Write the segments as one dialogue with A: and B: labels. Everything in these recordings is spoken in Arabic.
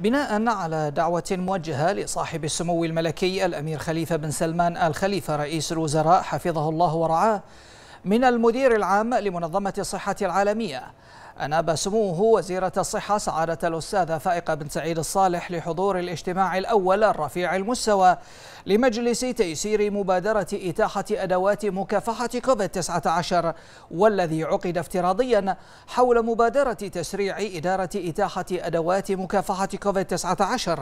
A: بناء على دعوة موجهة لصاحب السمو الملكي الأمير خليفة بن سلمان آل خليفة رئيس الوزراء حفظه الله ورعاه من المدير العام لمنظمة الصحة العالمية. أناب سموه وزيرة الصحة سعادة الأستاذة فائقة بن سعيد الصالح لحضور الاجتماع الأول الرفيع المستوى لمجلس تيسير مبادرة إتاحة أدوات مكافحة كوفيد-19 والذي عقد افتراضيا حول مبادرة تسريع إدارة إتاحة أدوات مكافحة كوفيد-19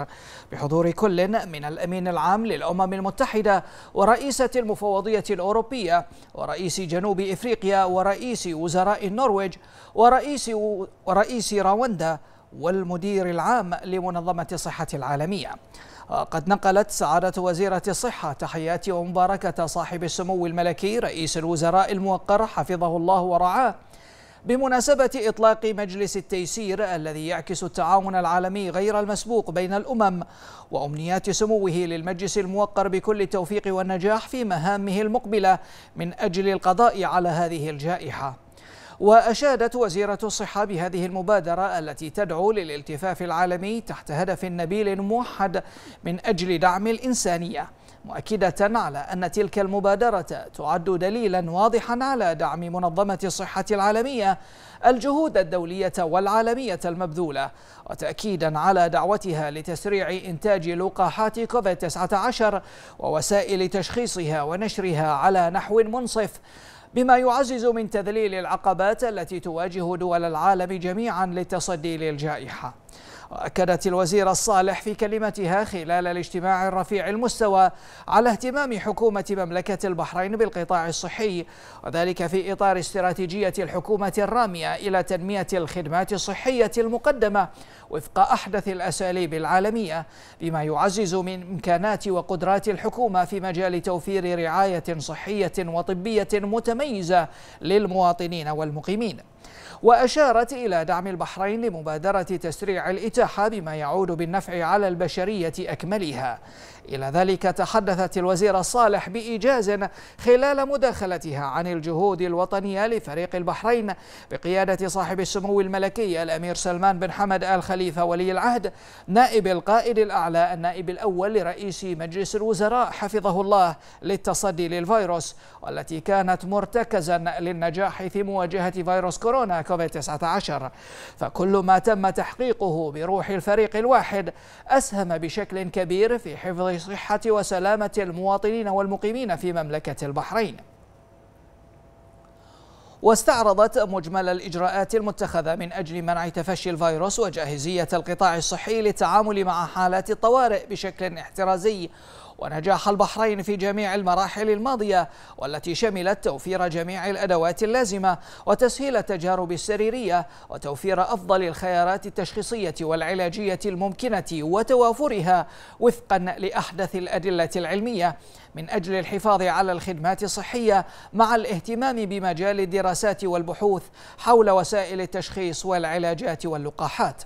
A: بحضور كل من الأمين العام للأمم المتحدة ورئيسة المفوضية الأوروبية ورئيس جنوب إفريقيا ورئيس وزراء النرويج ورئيس, ورئيس راوندا والمدير العام لمنظمة الصحة العالمية. قد نقلت سعادة وزيرة الصحة تحيات ومباركة صاحب السمو الملكي رئيس الوزراء الموقر حفظه الله ورعاه بمناسبة إطلاق مجلس التيسير الذي يعكس التعاون العالمي غير المسبوق بين الأمم وأمنيات سموه للمجلس الموقر بكل التوفيق والنجاح في مهامه المقبلة من أجل القضاء على هذه الجائحة. وأشادت وزيرة الصحة بهذه المبادرة التي تدعو للالتفاف العالمي تحت هدف نبيل موحد من أجل دعم الإنسانية مؤكدة على أن تلك المبادرة تعد دليلا واضحا على دعم منظمة الصحة العالمية الجهود الدولية والعالمية المبذولة وتأكيدا على دعوتها لتسريع إنتاج لقاحات كوفيد-19 ووسائل تشخيصها ونشرها على نحو منصف بما يعزز من تذليل العقبات التي تواجه دول العالم جميعا للتصدي للجائحة. وأكدت الوزير الصالح في كلمتها خلال الاجتماع الرفيع المستوى على اهتمام حكومة مملكة البحرين بالقطاع الصحي وذلك في إطار استراتيجية الحكومة الرامية إلى تنمية الخدمات الصحية المقدمة وفق أحدث الأساليب العالمية بما يعزز من إمكانات وقدرات الحكومة في مجال توفير رعاية صحية وطبية متميزة للمواطنين والمقيمين. وأشارت إلى دعم البحرين لمبادرة تسريع الإتاحة بما يعود بالنفع على البشرية أكملها. إلى ذلك تحدثت الوزير الصالح بإيجاز خلال مداخلتها عن الجهود الوطنية لفريق البحرين بقيادة صاحب السمو الملكي الأمير سلمان بن حمد آل خليفة ولي العهد نائب القائد الأعلى النائب الأول لرئيس مجلس الوزراء حفظه الله للتصدي للفيروس والتي كانت مرتكزا للنجاح في مواجهة فيروس كورونا كوفيد 19 فكل ما تم تحقيقه بروح الفريق الواحد أسهم بشكل كبير في حفظ صحة وسلامة المواطنين والمقيمين في مملكة البحرين. واستعرضت مجمل الإجراءات المتخذة من أجل منع تفشي الفيروس وجاهزية القطاع الصحي للتعامل مع حالات الطوارئ بشكل احترازي. ونجاح البحرين في جميع المراحل الماضية والتي شملت توفير جميع الأدوات اللازمة وتسهيل التجارب السريرية وتوفير أفضل الخيارات التشخيصية والعلاجية الممكنة وتوافرها وفقا لأحدث الأدلة العلمية من أجل الحفاظ على الخدمات الصحية مع الاهتمام بمجال الدراسات والبحوث حول وسائل التشخيص والعلاجات واللقاحات.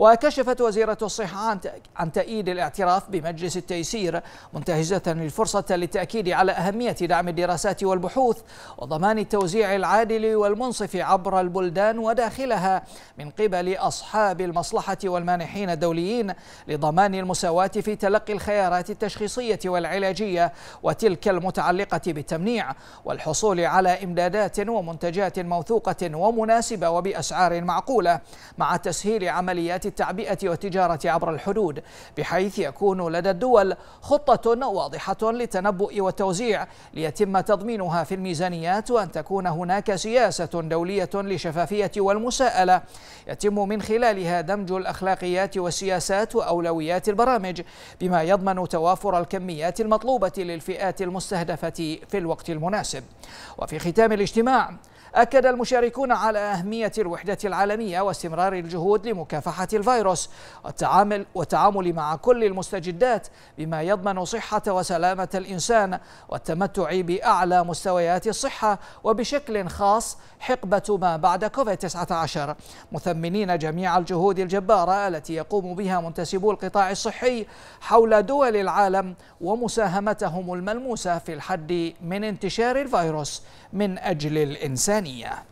A: وكشفت وزيرة الصحة عن تأييد الاعتراف بمجلس التيسير منتهزة الفرصة للتأكيد على أهمية دعم الدراسات والبحوث وضمان التوزيع العادل والمنصف عبر البلدان وداخلها من قبل أصحاب المصلحة والمانحين الدوليين لضمان المساواة في تلقي الخيارات التشخيصية والعلاجية وتلك المتعلقة بالتمنيع والحصول على إمدادات ومنتجات موثوقة ومناسبة وبأسعار معقولة مع تسهيل عمليات التعبئة والتجارة عبر الحدود بحيث يكون لدى الدول خطة واضحة للتنبؤ والتوزيع ليتم تضمينها في الميزانيات وأن تكون هناك سياسة دولية لشفافية والمساءلة. يتم من خلالها دمج الأخلاقيات والسياسات وأولويات البرامج بما يضمن توافر الكميات المطلوبة للفئات المستهدفة في الوقت المناسب. وفي ختام الاجتماع أكد المشاركون على أهمية الوحدة العالمية واستمرار الجهود لمكافحة الفيروس والتعامل والتعامل مع كل المستجدات بما يضمن صحة وسلامة الإنسان والتمتع بأعلى مستويات الصحة وبشكل خاص حقبة ما بعد كوفيد-19 مثمنين جميع الجهود الجبارة التي يقوم بها منتسبو القطاع الصحي حول دول العالم ومساهمتهم الملموسة في الحد من انتشار الفيروس من أجل الإنسانية